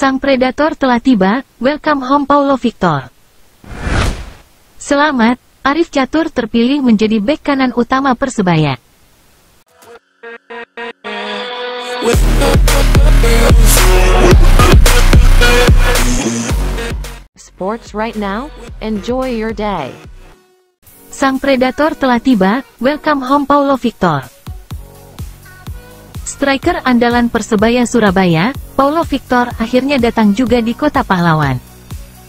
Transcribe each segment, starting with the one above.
Sang Predator telah tiba, welcome home Paulo Victor. Selamat, Arif Catur terpilih menjadi bek kanan utama Persebaya. Sports right now? Enjoy your day. Sang Predator telah tiba, welcome home Paulo Victor. Striker andalan Persebaya Surabaya, Paulo Victor akhirnya datang juga di kota pahlawan.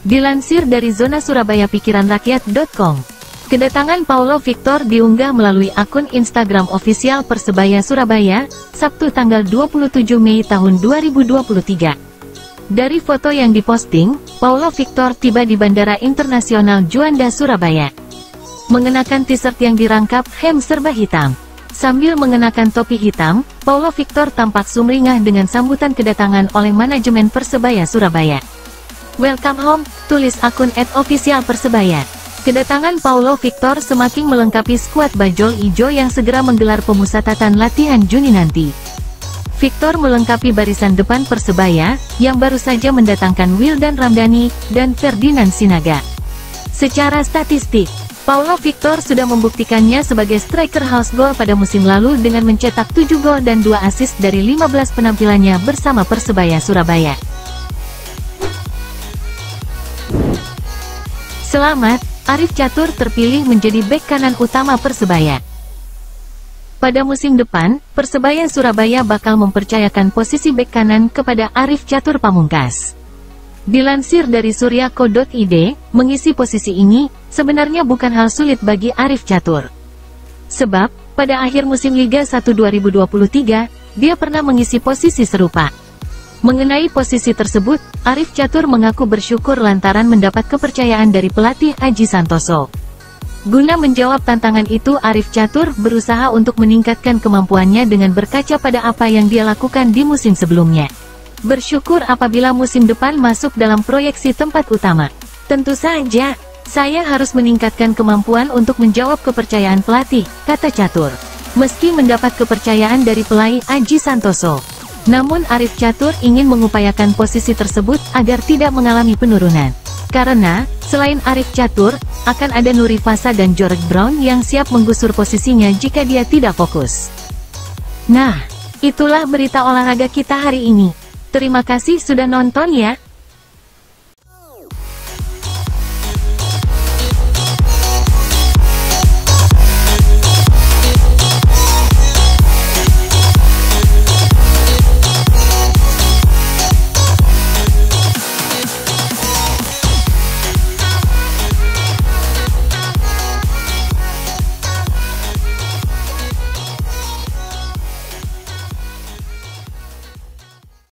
Dilansir dari zona Surabaya Pikiran Rakyat.com, kedatangan Paulo Victor diunggah melalui akun Instagram ofisial Persebaya Surabaya, Sabtu tanggal 27 Mei tahun 2023. Dari foto yang diposting, Paulo Victor tiba di Bandara Internasional Juanda Surabaya. Mengenakan t-shirt yang dirangkap hem serba hitam. Sambil mengenakan topi hitam, Paulo Victor tampak sumringah dengan sambutan kedatangan oleh manajemen Persebaya Surabaya. Welcome home, tulis akun @official Persebaya. Kedatangan Paulo Victor semakin melengkapi skuad Bajol Ijo yang segera menggelar pemusatatan latihan Juni nanti. Victor melengkapi barisan depan Persebaya, yang baru saja mendatangkan Wildan Ramdhani, dan Ferdinand Sinaga. Secara statistik, Paulo Victor sudah membuktikannya sebagai striker house goal pada musim lalu dengan mencetak 7 gol dan 2 assist dari 15 penampilannya bersama Persebaya Surabaya. Selamat, Arif Catur terpilih menjadi bek kanan utama Persebaya. Pada musim depan, Persebaya Surabaya bakal mempercayakan posisi bek kanan kepada Arif Catur Pamungkas. Dilansir dari suryako.id, mengisi posisi ini, sebenarnya bukan hal sulit bagi Arif Catur. Sebab, pada akhir musim Liga 1 2023, dia pernah mengisi posisi serupa. Mengenai posisi tersebut, Arif Catur mengaku bersyukur lantaran mendapat kepercayaan dari pelatih Aji Santoso. Guna menjawab tantangan itu Arif Catur berusaha untuk meningkatkan kemampuannya dengan berkaca pada apa yang dia lakukan di musim sebelumnya. Bersyukur apabila musim depan masuk dalam proyeksi tempat utama. Tentu saja, saya harus meningkatkan kemampuan untuk menjawab kepercayaan pelatih, kata Catur. Meski mendapat kepercayaan dari pelatih Aji Santoso. Namun Arif Catur ingin mengupayakan posisi tersebut agar tidak mengalami penurunan. Karena, selain Arif Catur, akan ada Nuri Fasa dan George Brown yang siap menggusur posisinya jika dia tidak fokus. Nah, itulah berita olahraga kita hari ini. Terima kasih sudah nonton ya.